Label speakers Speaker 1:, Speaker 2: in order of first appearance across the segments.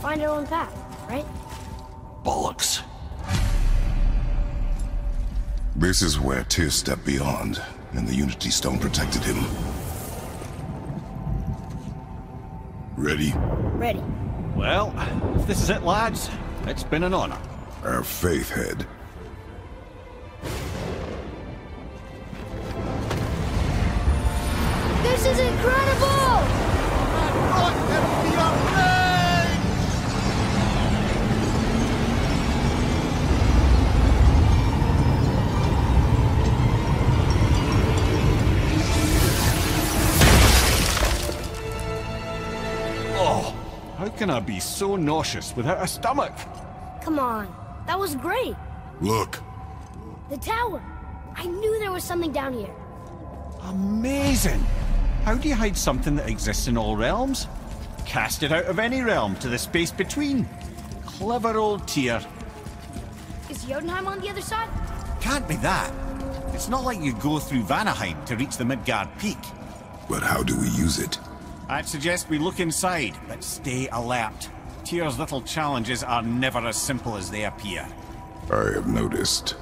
Speaker 1: find our own path, right?
Speaker 2: Bollocks.
Speaker 3: This is where Tyr stepped beyond, and the Unity Stone protected him. Ready?
Speaker 1: Ready.
Speaker 2: Well, if this is it, lads, it's been an honor.
Speaker 3: Our faith head.
Speaker 1: This is incredible!
Speaker 2: Can I be so nauseous without a stomach?
Speaker 1: Come on. That was great.
Speaker 3: Look,
Speaker 1: The tower. I knew there was something down here.
Speaker 2: Amazing! How do you hide something that exists in all realms? Cast it out of any realm to the space between. Clever old Tyr.
Speaker 1: Is Jotunheim on the other side?
Speaker 2: Can't be that. It's not like you go through Vanaheim to reach the Midgard Peak.
Speaker 3: but how do we use it?
Speaker 2: I'd suggest we look inside, but stay alert. Tyr's little challenges are never as simple as they appear.
Speaker 3: I have noticed.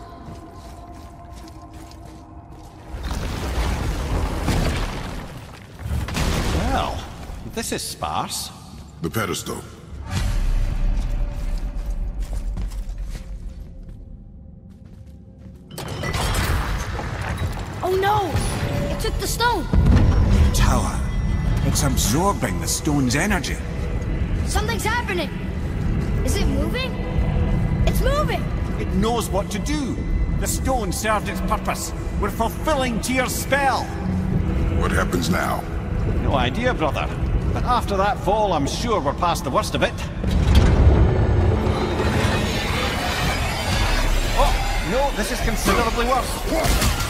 Speaker 2: Well, this is sparse.
Speaker 3: The pedestal.
Speaker 1: Oh no! It took the stone!
Speaker 2: Tower. It's absorbing the stone's energy.
Speaker 1: Something's happening! Is it moving? It's moving!
Speaker 2: It knows what to do. The stone served its purpose. We're fulfilling Tyr's spell.
Speaker 3: What happens now?
Speaker 2: No idea, brother. But after that fall, I'm sure we're past the worst of it. Oh, no, this is considerably worse.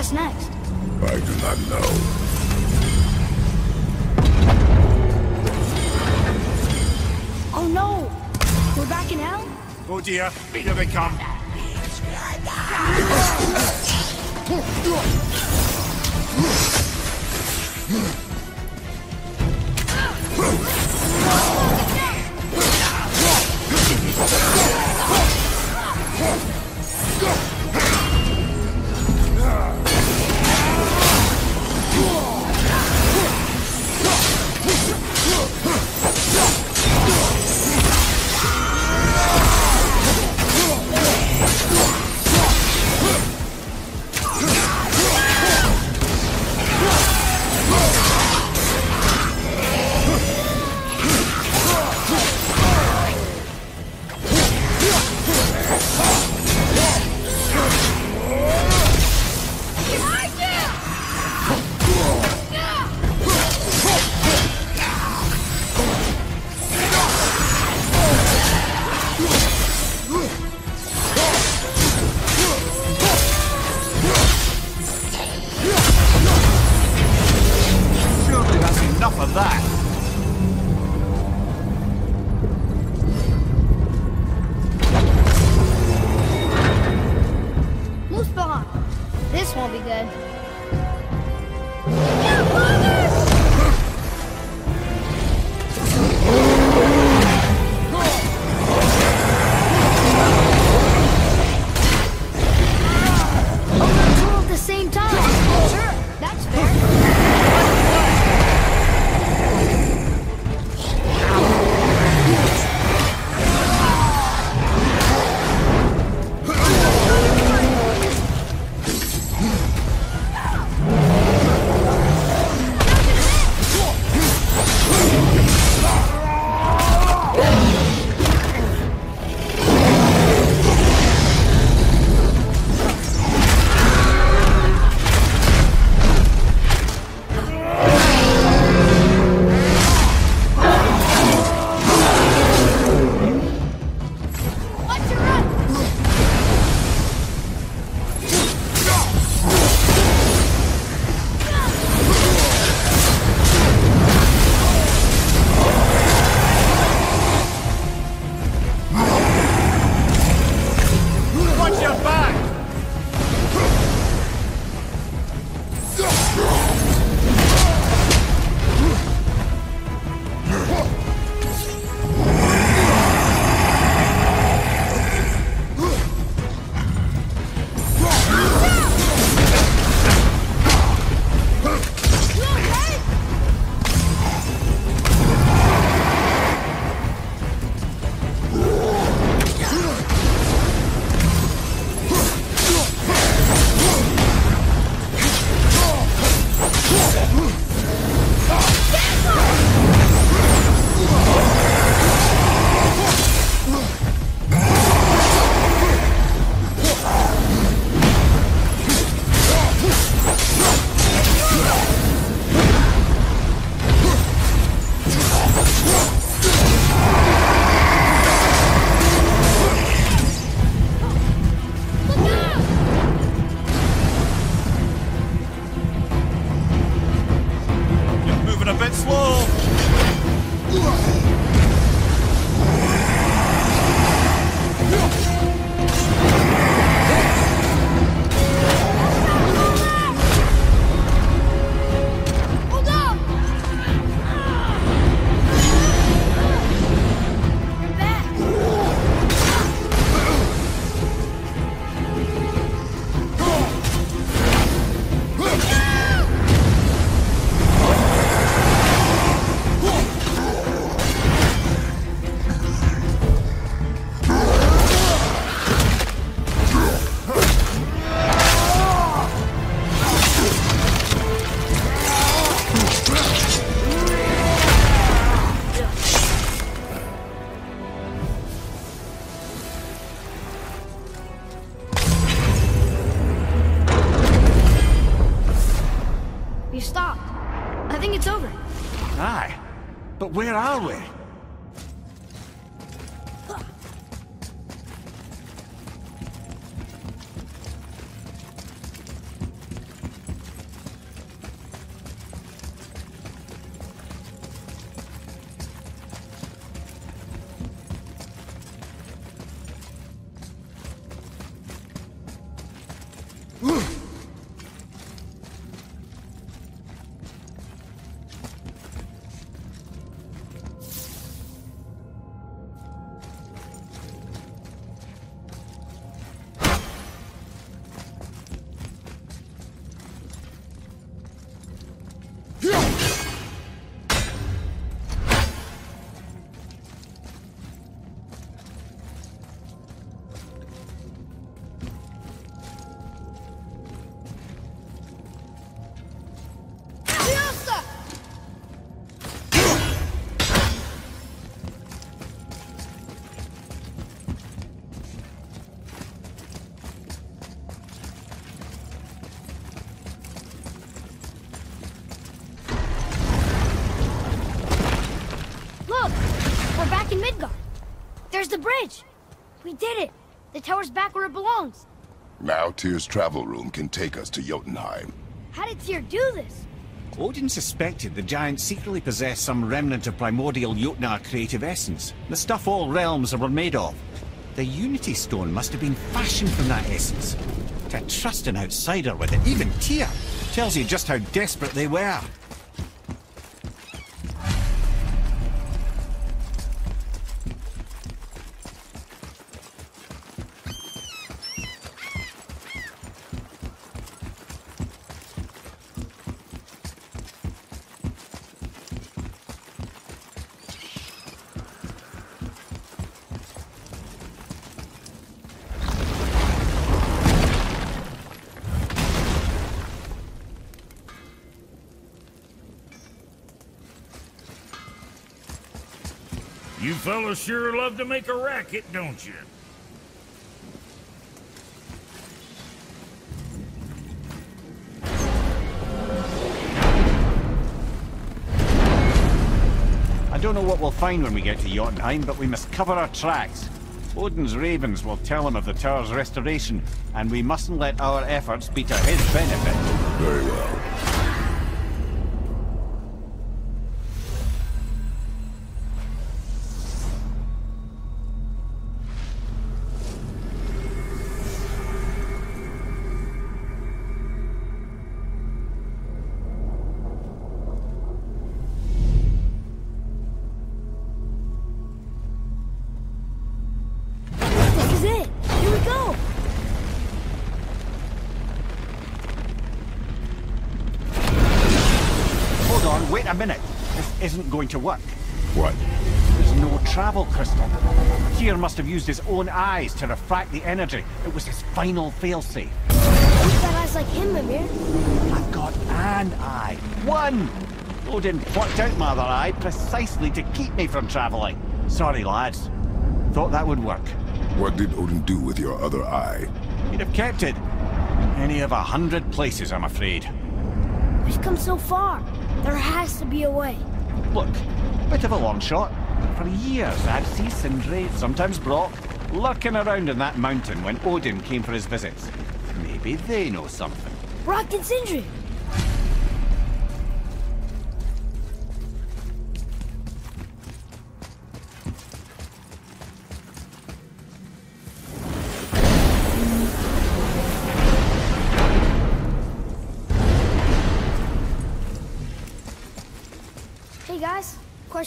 Speaker 1: Us next?
Speaker 3: I do not know. Oh no!
Speaker 1: We're back in hell?
Speaker 2: Oh dear, here they come.
Speaker 1: won't be good.
Speaker 4: Are we?
Speaker 1: Bridge. We did it. The tower's back where it belongs.
Speaker 3: Now Tyr's travel room can take us to Jotunheim.
Speaker 1: How did Tyr do this?
Speaker 2: Odin suspected the giant secretly possessed some remnant of primordial Jotnar creative essence, the stuff all realms were made of. The Unity Stone must have been fashioned from that essence. To trust an outsider with it, even Tyr, tells you just how desperate they were.
Speaker 5: You fellas sure love to make a racket, don't you?
Speaker 2: I don't know what we'll find when we get to Jotunheim, but we must cover our tracks. Odin's ravens will tell him of the tower's restoration, and we mustn't let our efforts be to his benefit.
Speaker 3: Very well.
Speaker 2: Isn't going to work.
Speaker 3: What?
Speaker 2: There's no travel crystal. Tyr must have used his own eyes to refract the energy. It was his final failsafe.
Speaker 1: Who's got eyes like him, Mimir?
Speaker 2: I've got an eye. One! Oh, Odin plucked out my other eye precisely to keep me from travelling. Sorry, lads. Thought that would work.
Speaker 3: What did Odin do with your other eye?
Speaker 2: He'd have kept it. Any of a hundred places, I'm afraid.
Speaker 1: We've come so far. There has to be a way.
Speaker 2: Look, bit of a long shot. For years, I've seen Sindri, sometimes Brock, lurking around in that mountain when Odin came for his visits. Maybe they know something.
Speaker 1: Brock and Sindri.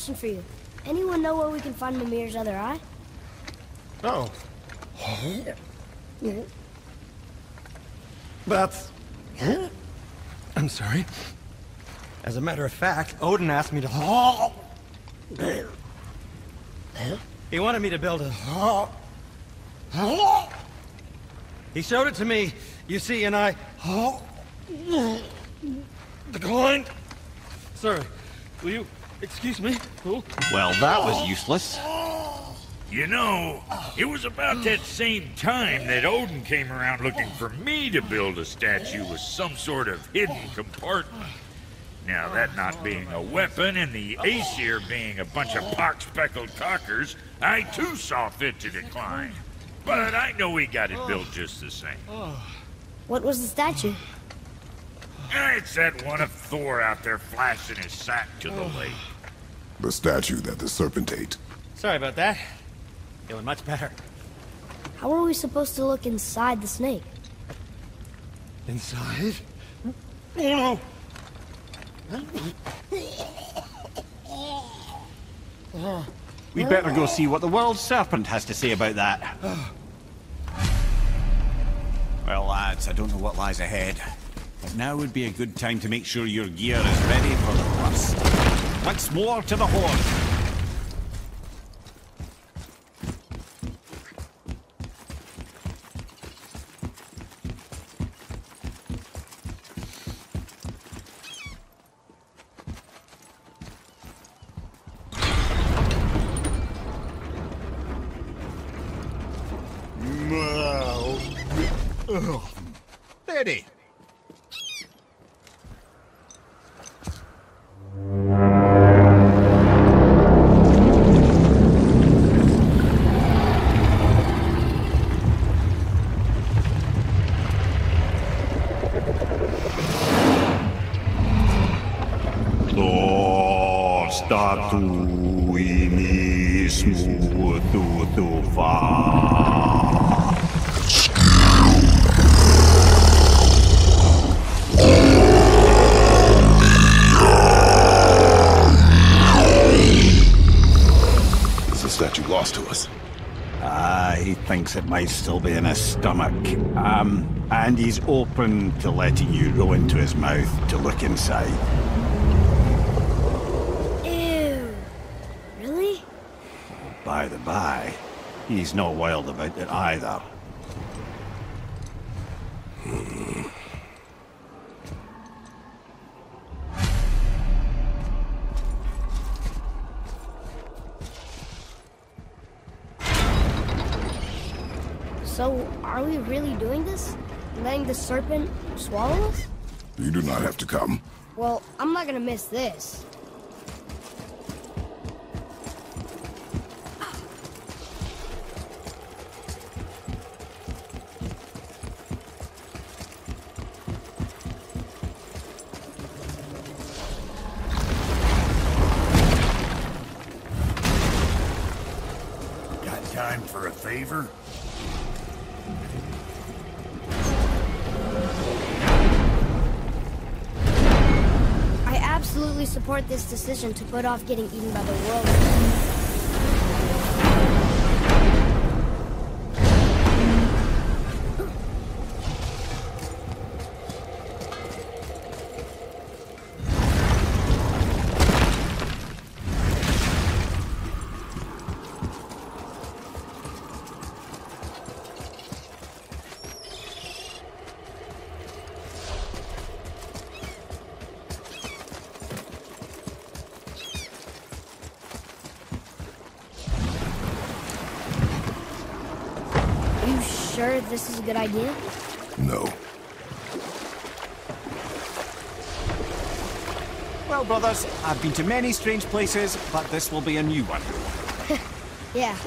Speaker 1: Question for you. Anyone know where we can find Mimir's other eye?
Speaker 6: Oh. That's... I'm sorry. As a matter of fact, Odin asked me to... He wanted me to build a... He showed it to me, you see, and I... Declined. Sir, will you excuse me? Oh.
Speaker 2: Well, that was useless.
Speaker 5: You know, it was about that same time that Odin came around looking for me to build a statue with some sort of hidden compartment. Now, that not being a weapon and the Aesir being a bunch of pock-speckled cockers, I too saw fit to decline. But I know we got it built just the same.
Speaker 1: What was the statue?
Speaker 5: It's that one of Thor out there flashing his sack to the lake.
Speaker 3: The statue that the serpent ate.
Speaker 6: Sorry about that. Feeling much better.
Speaker 1: How are we supposed to look inside the snake?
Speaker 6: Inside? Oh no!
Speaker 2: We'd better go see what the world serpent has to say about that. Well, lads, I don't know what lies ahead. But now would be a good time to make sure your gear is ready for the worst. Once more to the horn. Ready. Thinks it might still be in his stomach. Um, and he's open to letting you roll into his mouth to look inside.
Speaker 1: Ew. Really?
Speaker 2: By the by, he's not wild about it either.
Speaker 1: Are we really doing this? Letting the serpent swallow us?
Speaker 3: You do not have to come.
Speaker 1: Well, I'm not gonna miss this.
Speaker 7: Got time for a favor?
Speaker 1: Support this decision to put off getting eaten by the world. Sure this is a good idea?
Speaker 3: No.
Speaker 2: Well, brothers, I've been to many strange places, but this will be a new one.
Speaker 1: Yeah.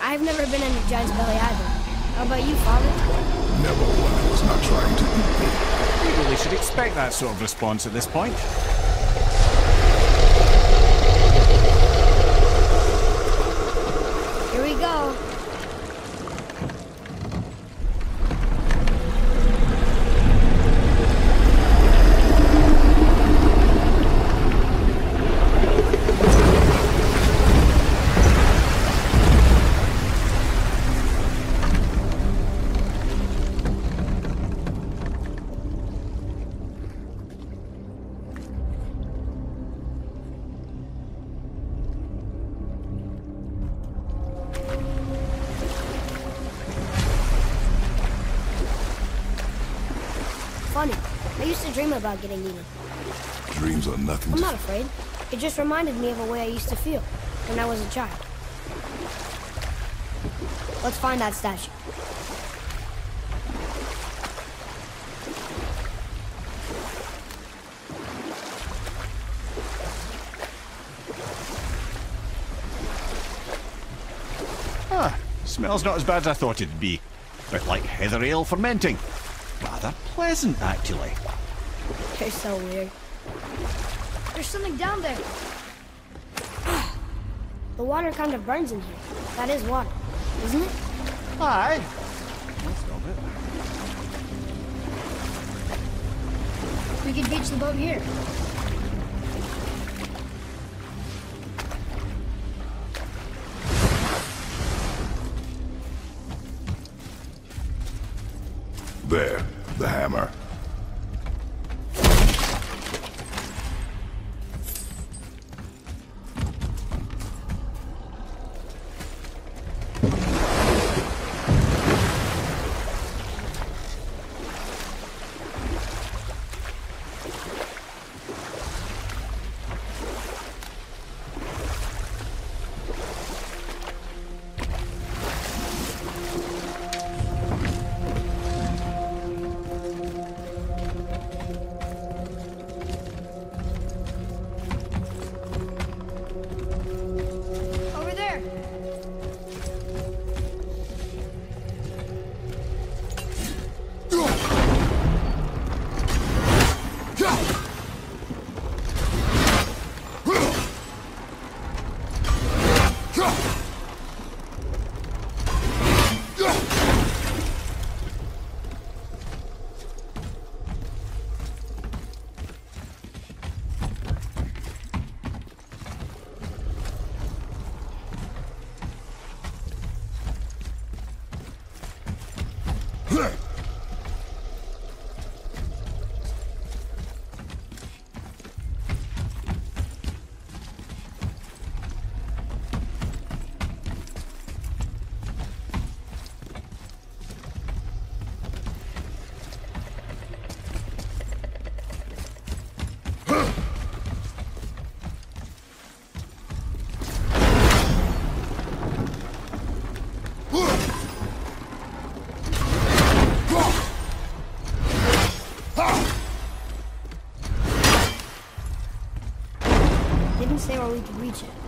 Speaker 1: I've never been in a giant's belly either. How about you, father?
Speaker 3: Never one who was not trying to eat me.
Speaker 2: We really should expect that sort of response at this point.
Speaker 1: About getting eaten.
Speaker 3: Dreams are nothing
Speaker 1: I'm
Speaker 3: to...
Speaker 1: not afraid. It just reminded me of a way I used to feel when I was a child. Let's find that statue.
Speaker 2: Ah, smells not as bad as I thought it'd be. Bit like heather ale fermenting. Rather pleasant, actually.
Speaker 1: You're so weird. There's something down there. the water kind of burns in here. That is water, isn't it?
Speaker 2: Aye. Most of it.
Speaker 1: We could beach the boat here.
Speaker 3: There, the hammer.
Speaker 1: Didn't say where we could reach it.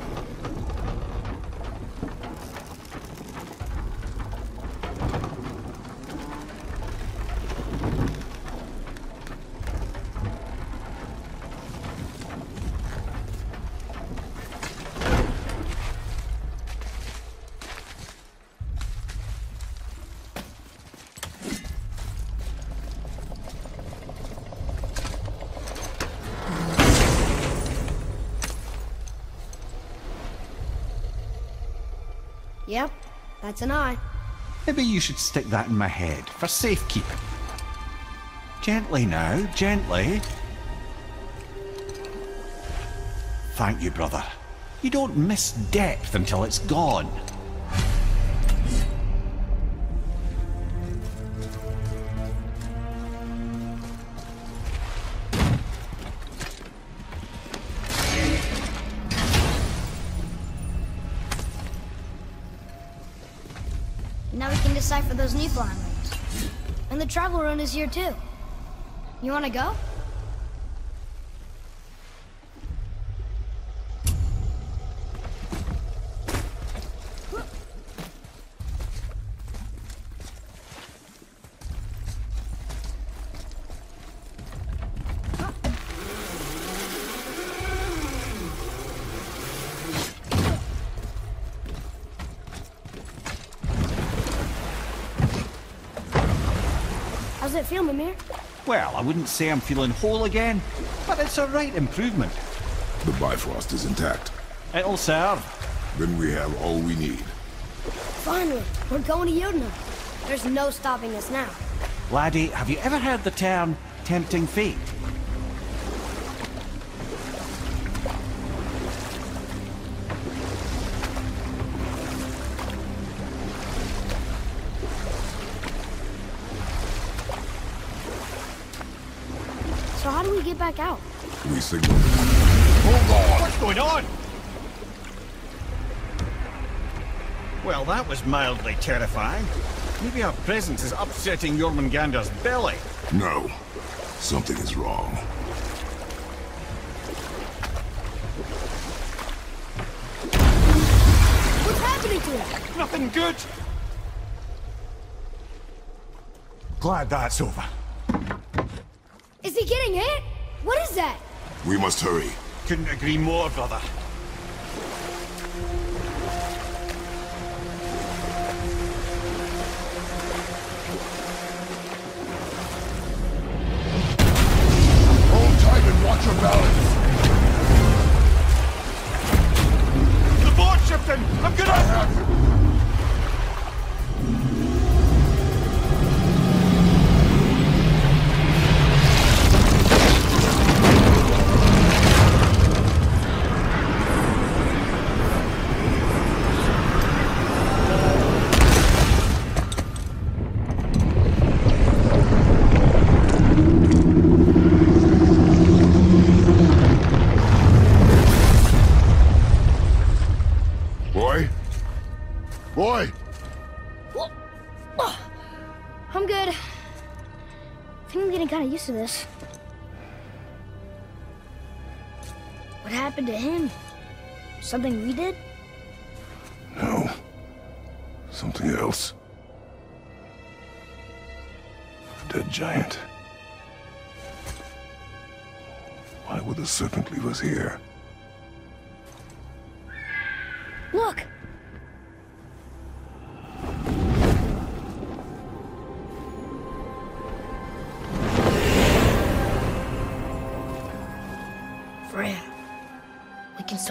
Speaker 1: An eye.
Speaker 2: Maybe you should stick that in my head for safekeeping. Gently now, gently. Thank you, brother. You don't miss depth until it's gone.
Speaker 1: Decipher those Niflheim rings. And the travel rune is here too. You wanna go? It feel, Mimir?
Speaker 2: Well, I wouldn't say I'm feeling whole again, but it's a right improvement.
Speaker 3: The Bifrost is intact.
Speaker 2: It'll serve.
Speaker 3: Then we have all we need.
Speaker 1: Finally, we're going to Yodna. There's no stopping us now.
Speaker 2: Laddie, have you ever heard the term tempting fate?
Speaker 1: How do we get back out?
Speaker 3: We signal.
Speaker 2: What's going on? Well, that was mildly terrifying. Maybe our presence is upsetting Jormungandr's belly.
Speaker 3: No. Something is wrong.
Speaker 1: What's happening to him?
Speaker 2: Nothing good. Glad that's over.
Speaker 1: Is he getting hit? What is that?
Speaker 3: We must hurry.
Speaker 2: Couldn't agree more, brother.
Speaker 3: Hold tight and watch your balance.
Speaker 2: The board shifting! I'm gonna...
Speaker 1: used to this. What happened to him? Something we did?
Speaker 3: No. Something else. A dead giant. Why would the serpent leave us here?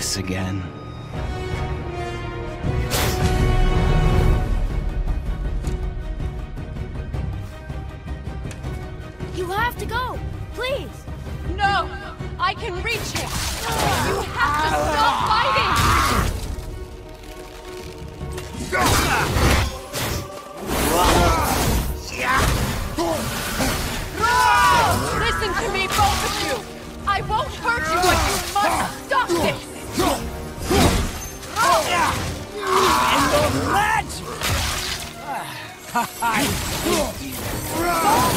Speaker 8: This again?
Speaker 1: You have to go! Please!
Speaker 9: No! I can reach him! You have to stop fighting! Listen to me, both of you! I won't hurt you, but you must Baldur! Son,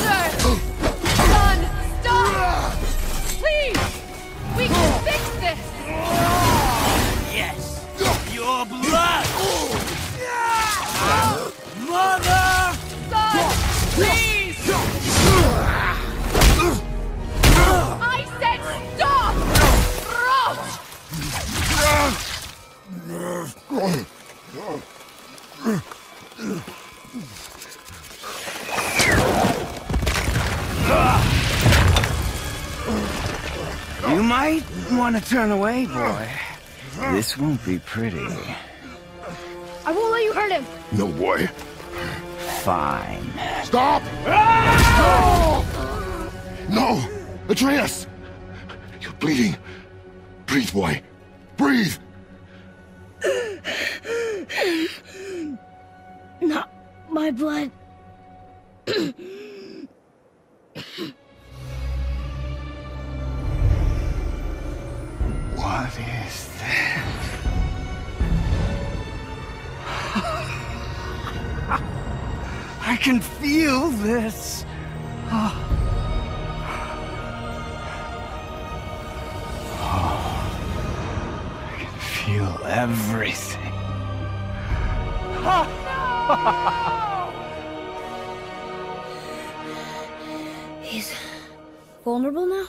Speaker 8: want to turn away, boy. This won't be pretty.
Speaker 1: I won't let you hurt him!
Speaker 3: No, boy.
Speaker 10: fine.
Speaker 3: Stop! No! Atreus! You're bleeding. Breathe, boy. Breathe!
Speaker 1: Not my blood.
Speaker 10: What is that? I can feel this. Oh. I can feel everything. No!
Speaker 1: He's vulnerable now?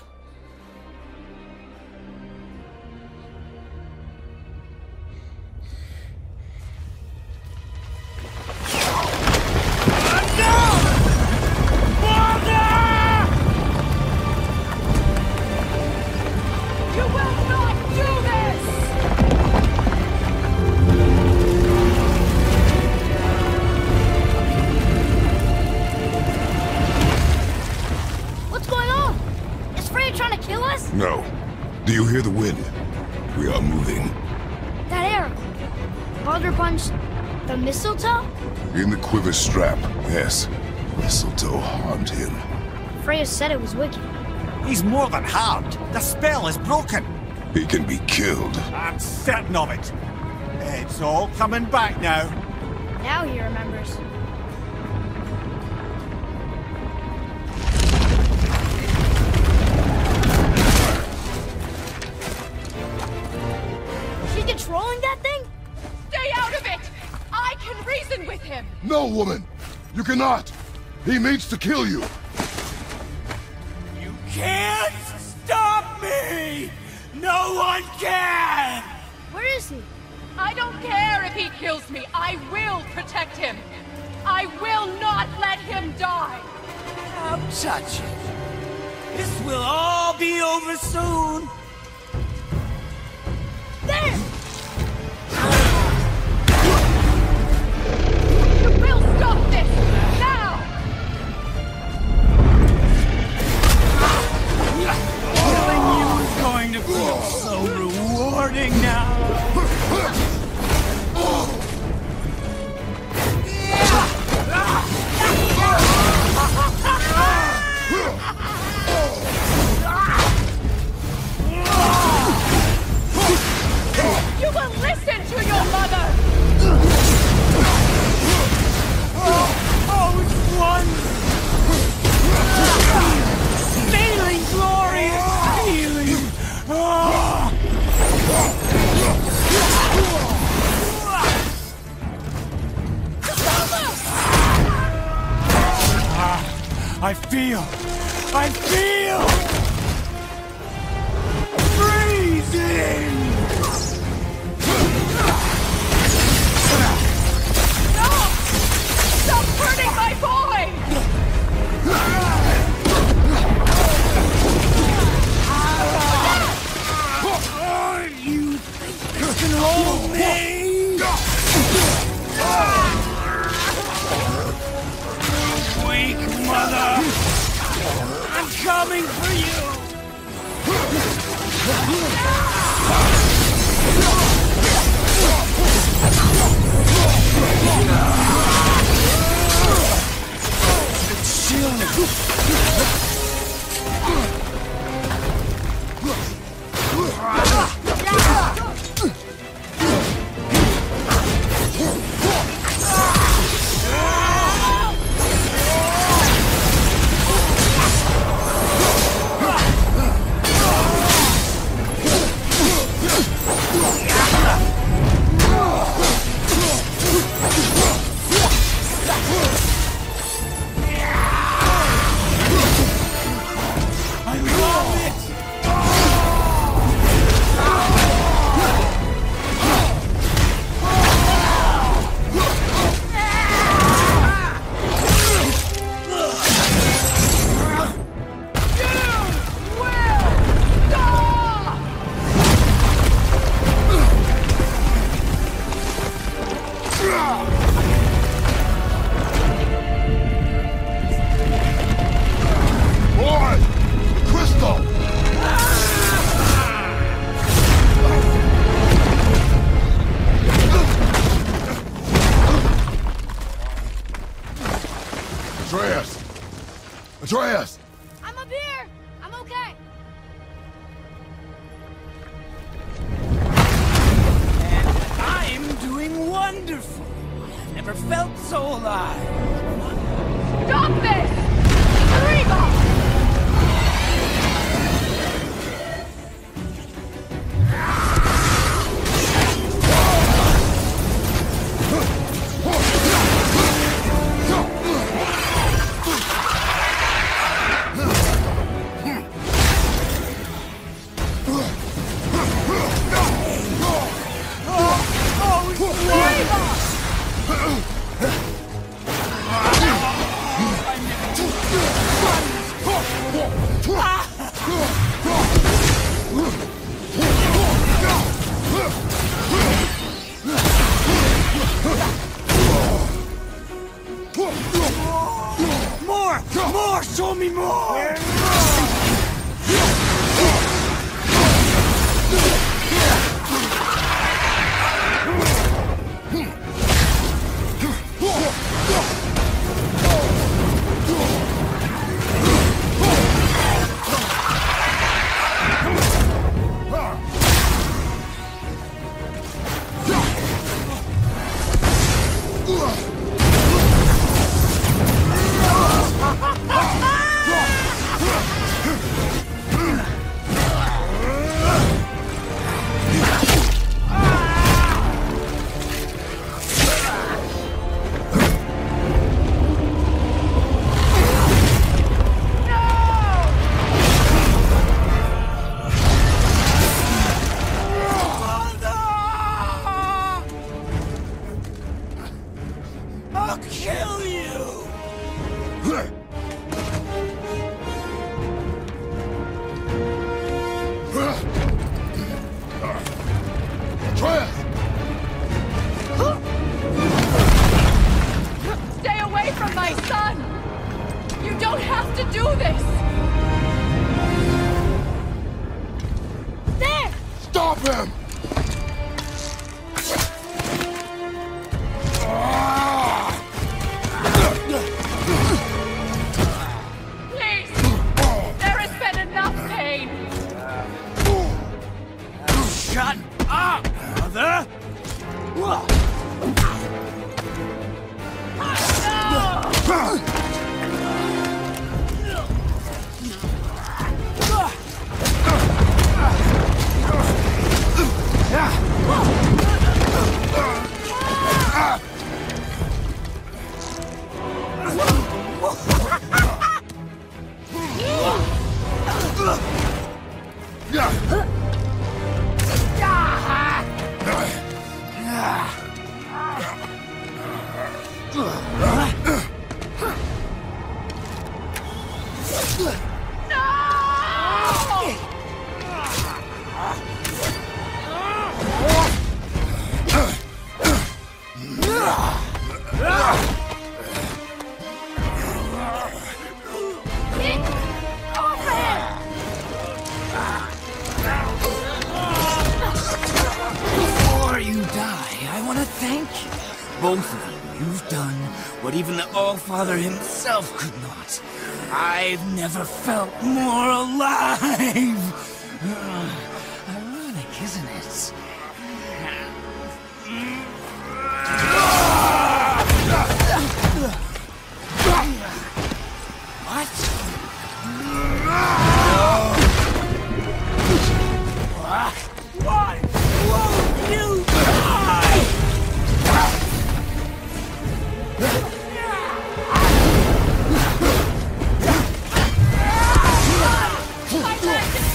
Speaker 3: Yes. Mistletoe harmed him.
Speaker 1: Freya said it was wicked.
Speaker 2: He's more than harmed. The spell is broken.
Speaker 3: He can be killed.
Speaker 2: I'm certain of it. It's all coming back now.
Speaker 1: Now he remembers. She's controlling that thing?
Speaker 11: Stay out of it! I can reason with him!
Speaker 3: No, woman! You cannot! He means to kill you!
Speaker 8: You can't stop me! No one can!
Speaker 1: Where is he?
Speaker 11: I don't care if he kills me. I will protect him. I will not let him die.
Speaker 8: Don't touch it. This will all be over soon. Rewarding now. I feel, I feel freezing.
Speaker 11: Stop hurting my boy.
Speaker 8: You think you can hold me? coming for you! Shield!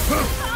Speaker 8: Leg!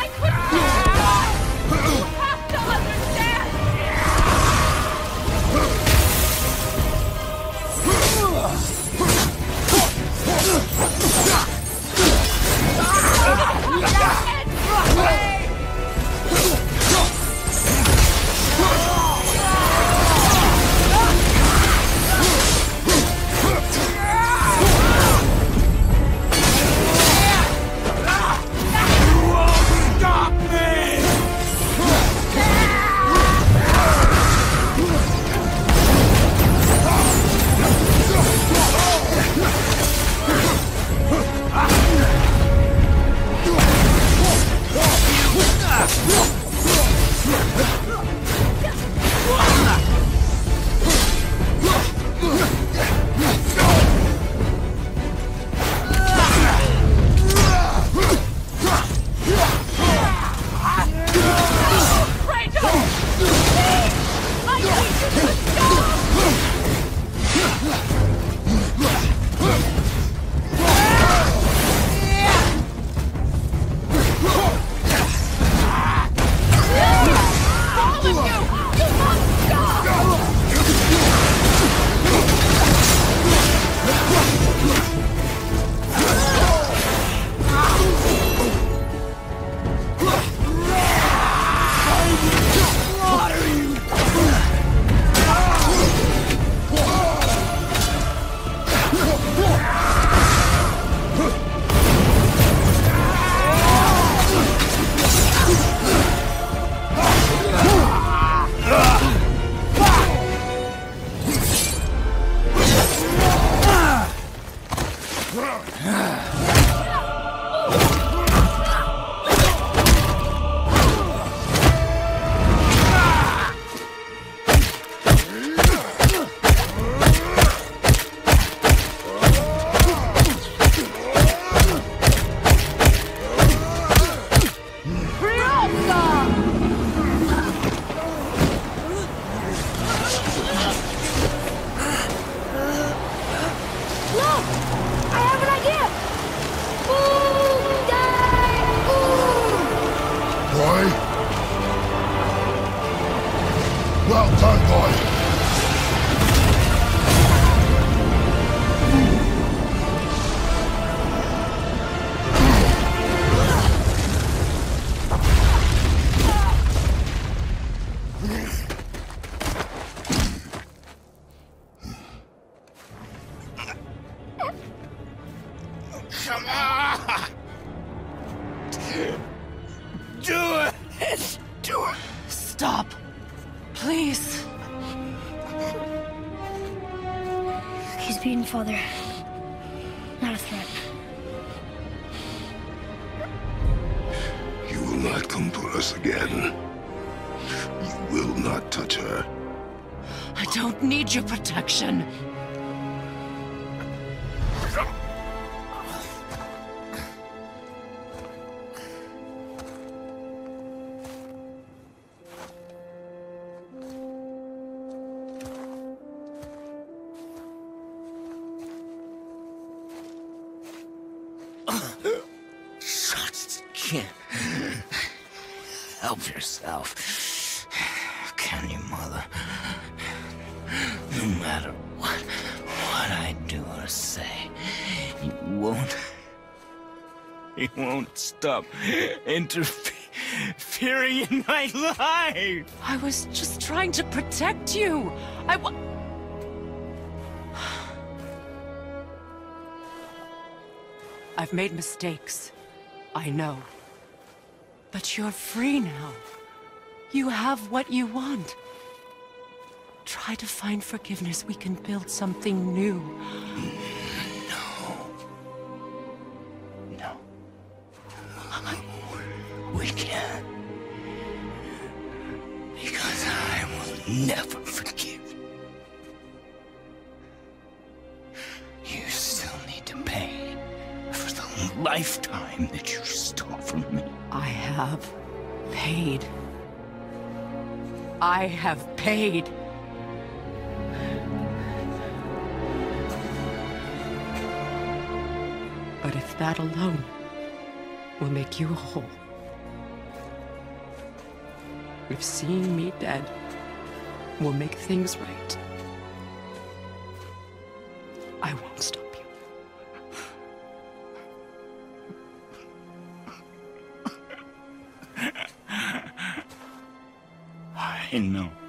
Speaker 1: Not a threat.
Speaker 3: You will not come for us again. You will not touch her.
Speaker 9: I don't need your protection.
Speaker 8: Interfering in my life.
Speaker 9: I was just trying to protect you. I've made mistakes. I know. But you're free now. You have what you want. Try to find forgiveness. We can build something new.
Speaker 8: We can't. Because I will never forgive you. You still need to pay for the lifetime that you stole from me.
Speaker 9: I have paid. I have paid. But if that alone will make you whole, if seeing me dead will make things right, I won't stop you.
Speaker 8: I know.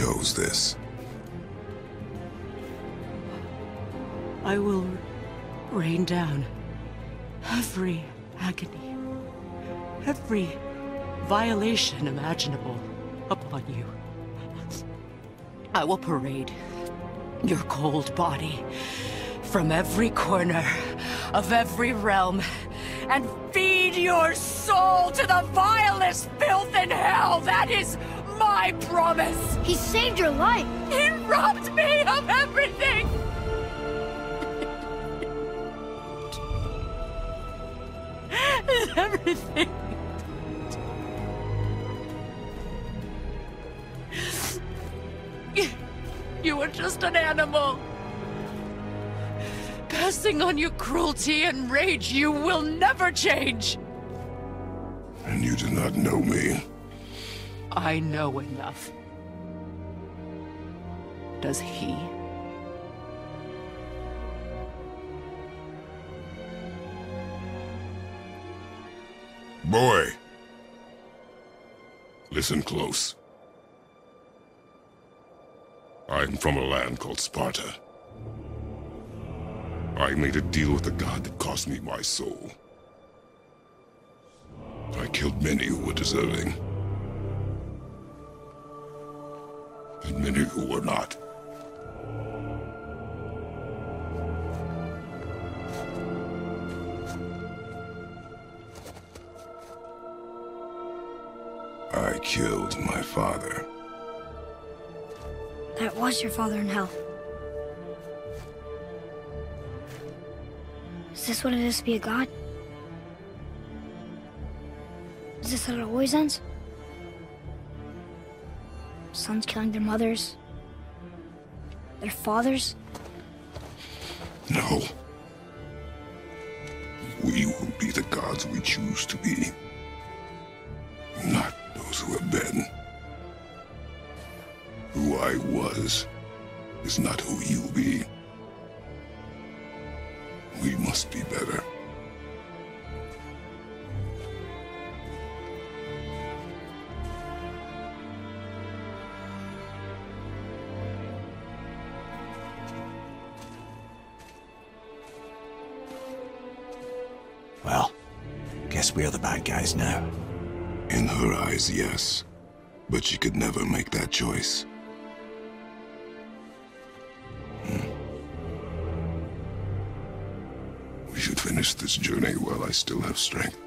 Speaker 3: Chose this.
Speaker 9: I will rain down every agony, every violation imaginable upon you. I will parade your cold body from every corner of every realm
Speaker 11: and feed your soul to the vilest filth in hell. That is my promise.
Speaker 1: He saved your life.
Speaker 11: He robbed me of everything. everything. You were just an animal. Passing on your cruelty and rage, you will never change.
Speaker 3: And you do not know me.
Speaker 11: I know enough. Does he?
Speaker 3: Boy! Listen close. I'm from a land called Sparta. I made a deal with the god that cost me my soul. I killed many who were deserving. And many who were not. I killed my father.
Speaker 1: That was your father in hell. Is this what it is to be a god? Is this how it always ends? Sons killing their mothers? Their fathers?
Speaker 3: No. We will be the gods we choose to be. In her eyes, yes. But she could never make that choice. Hmm. We should finish this journey while I still have strength.